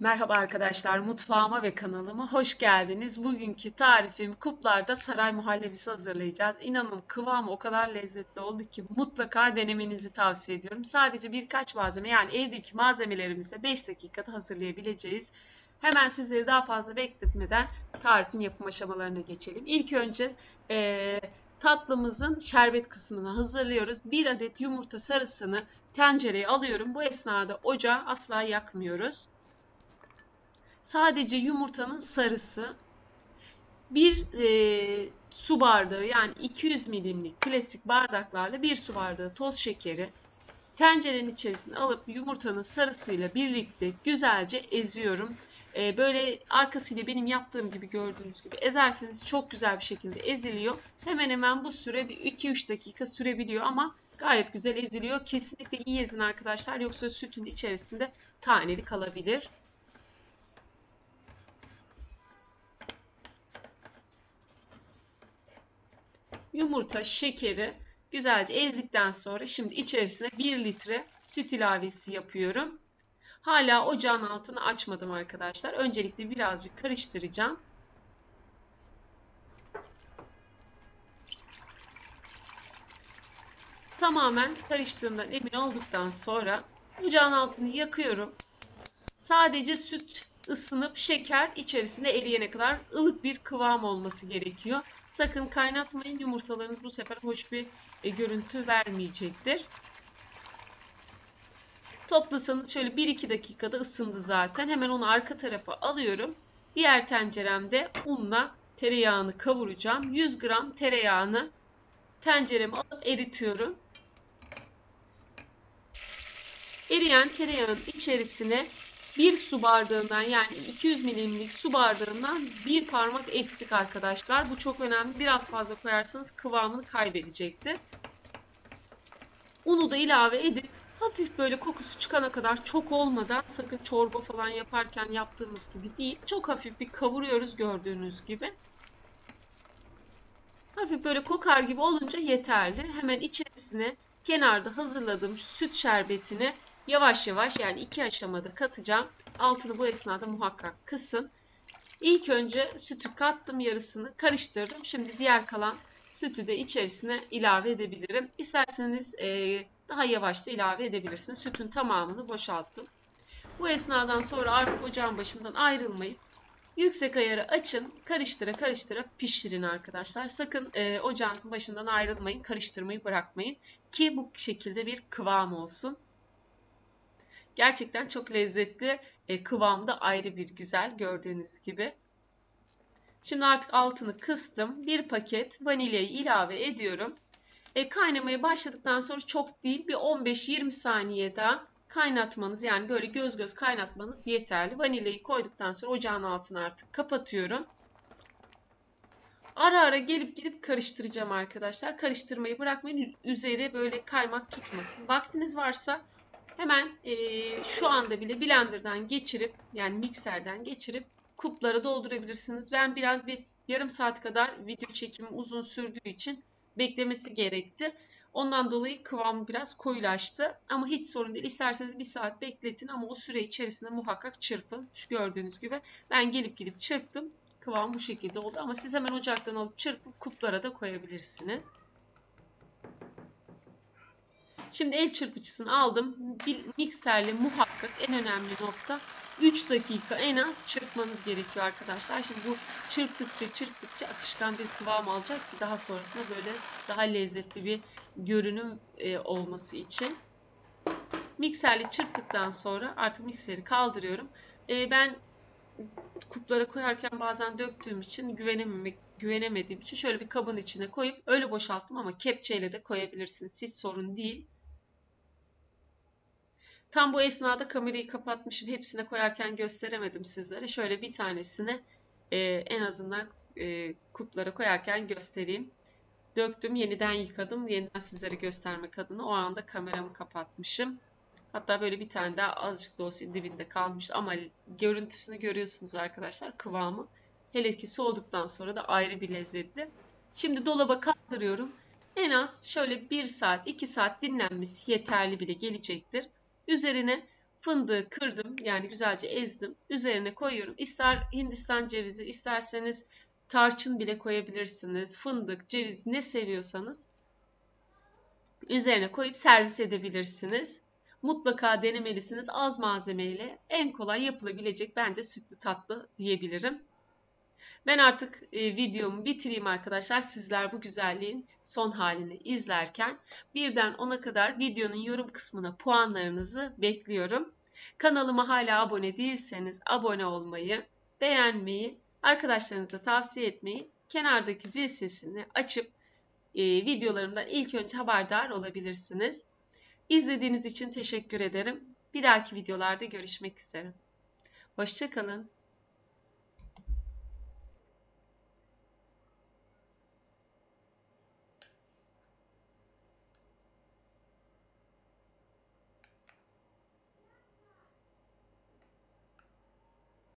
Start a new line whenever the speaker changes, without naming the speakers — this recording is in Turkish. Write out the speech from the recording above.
Merhaba arkadaşlar, mutfağıma ve kanalıma hoş geldiniz. Bugünkü tarifim kuplarda saray muhallebisi hazırlayacağız. İnanın kıvamı o kadar lezzetli oldu ki mutlaka denemenizi tavsiye ediyorum. Sadece birkaç malzeme yani evdeki malzemelerimizle 5 dakikada hazırlayabileceğiz. Hemen sizleri daha fazla bekletmeden tarifin yapım aşamalarına geçelim. İlk önce e, tatlımızın şerbet kısmını hazırlıyoruz. 1 adet yumurta sarısını tencereye alıyorum. Bu esnada ocağı asla yakmıyoruz. Sadece yumurtanın sarısı, bir e, su bardağı yani 200 milimlik klasik bardaklarla bir su bardağı toz şekeri tencerenin içerisine alıp yumurtanın sarısıyla birlikte güzelce eziyorum. E, böyle arkasıyla benim yaptığım gibi gördüğünüz gibi ezerseniz çok güzel bir şekilde eziliyor. Hemen hemen bu süre bir 2-3 dakika sürebiliyor ama gayet güzel eziliyor. Kesinlikle iyi ezin arkadaşlar yoksa sütün içerisinde taneli kalabilir. Yumurta, şekeri güzelce ezdikten sonra şimdi içerisine 1 litre süt ilavesi yapıyorum. Hala ocağın altını açmadım arkadaşlar. Öncelikle birazcık karıştıracağım. Tamamen karıştığından emin olduktan sonra ocağın altını yakıyorum. Sadece süt ısınıp şeker içerisinde eriyene kadar ılık bir kıvam olması gerekiyor. Sakın kaynatmayın yumurtalarınız bu sefer hoş bir e, görüntü vermeyecektir. Toplasanız şöyle 1-2 dakikada ısındı zaten. Hemen onu arka tarafa alıyorum. Diğer tenceremde unla tereyağını kavuracağım. 100 gram tereyağını tencereme alıp eritiyorum. Eriyen tereyağın içerisine bir su bardağından yani 200 milimlik su bardağından bir parmak eksik arkadaşlar. Bu çok önemli. Biraz fazla koyarsanız kıvamını kaybedecektir. Unu da ilave edip hafif böyle kokusu çıkana kadar çok olmadan sakın çorba falan yaparken yaptığımız gibi değil. Çok hafif bir kavuruyoruz gördüğünüz gibi. Hafif böyle kokar gibi olunca yeterli. Hemen içerisine kenarda hazırladığım süt şerbetini yavaş yavaş yani iki aşamada katacağım. Altını bu esnada muhakkak kısın. İlk önce sütü kattım yarısını karıştırdım. Şimdi diğer kalan sütü de içerisine ilave edebilirim. İsterseniz e, daha yavaş da ilave edebilirsiniz. Sütün tamamını boşalttım. Bu esnadan sonra artık ocağın başından ayrılmayıp yüksek ayarı açın. Karıştıra karıştıra pişirin arkadaşlar. Sakın e, ocağınızın başından ayrılmayın. Karıştırmayı bırakmayın. Ki bu şekilde bir kıvam olsun. Gerçekten çok lezzetli. E, kıvamı da ayrı bir güzel gördüğünüz gibi. Şimdi artık altını kıstım. Bir paket vanilyayı ilave ediyorum. E, kaynamaya başladıktan sonra çok değil bir 15-20 saniye daha kaynatmanız yani böyle göz göz kaynatmanız yeterli. Vanilyayı koyduktan sonra ocağın altını artık kapatıyorum. Ara ara gelip gidip karıştıracağım arkadaşlar. Karıştırmayı bırakmayın. Üzeri böyle kaymak tutmasın. Vaktiniz varsa Hemen e, şu anda bile blenderdan geçirip yani mikserden geçirip kuplara doldurabilirsiniz. Ben biraz bir yarım saat kadar video çekimi uzun sürdüğü için beklemesi gerekti. Ondan dolayı kıvamı biraz koyulaştı. Ama hiç sorun değil. İsterseniz bir saat bekletin ama o süre içerisinde muhakkak çırpın. Şu gördüğünüz gibi ben gelip gidip çırptım. Kıvam bu şekilde oldu. Ama siz hemen ocaktan alıp çırpıp kuplara da koyabilirsiniz. Şimdi el çırpıcısını aldım. Bir mikserle muhakkak en önemli nokta 3 dakika en az çırpmanız gerekiyor arkadaşlar. Şimdi bu çırptıkça çırptıkça akışkan bir kıvam alacak ki daha sonrasında böyle daha lezzetli bir görünüm e, olması için. Mikserle çırptıktan sonra artık mikseri kaldırıyorum. E, ben kuplara koyarken bazen döktüğüm için güvenememek güvenemediğim için şöyle bir kabın içine koyup öyle boşalttım ama kepçeyle de koyabilirsiniz. Hiç sorun değil. Tam bu esnada kamerayı kapatmışım. Hepsine koyarken gösteremedim sizlere. Şöyle bir tanesini e, en azından e, kuplara koyarken göstereyim. Döktüm, yeniden yıkadım. Yeniden sizlere göstermek adına o anda kameramı kapatmışım. Hatta böyle bir tane daha azıcık da olsa dibinde kalmış ama görüntüsünü görüyorsunuz arkadaşlar kıvamı. Hele ki soğuduktan sonra da ayrı bir lezzetli. Şimdi dolaba kaldırıyorum. En az şöyle 1 saat 2 saat dinlenmesi yeterli bile gelecektir. Üzerine Fındığı kırdım yani güzelce ezdim. Üzerine koyuyorum. İster Hindistan cevizi isterseniz tarçın bile koyabilirsiniz. Fındık, ceviz ne seviyorsanız üzerine koyup servis edebilirsiniz. Mutlaka denemelisiniz az malzemeyle. En kolay yapılabilecek bence sütlü tatlı diyebilirim. Ben artık e, videomu bitireyim arkadaşlar. Sizler bu güzelliğin son halini izlerken birden 10'a kadar videonun yorum kısmına puanlarınızı bekliyorum. Kanalıma hala abone değilseniz abone olmayı, beğenmeyi, arkadaşlarınıza tavsiye etmeyi, kenardaki zil sesini açıp e, videolarımdan ilk önce haberdar olabilirsiniz. İzlediğiniz için teşekkür ederim. Bir dahaki videolarda görüşmek üzere. Hoşçakalın.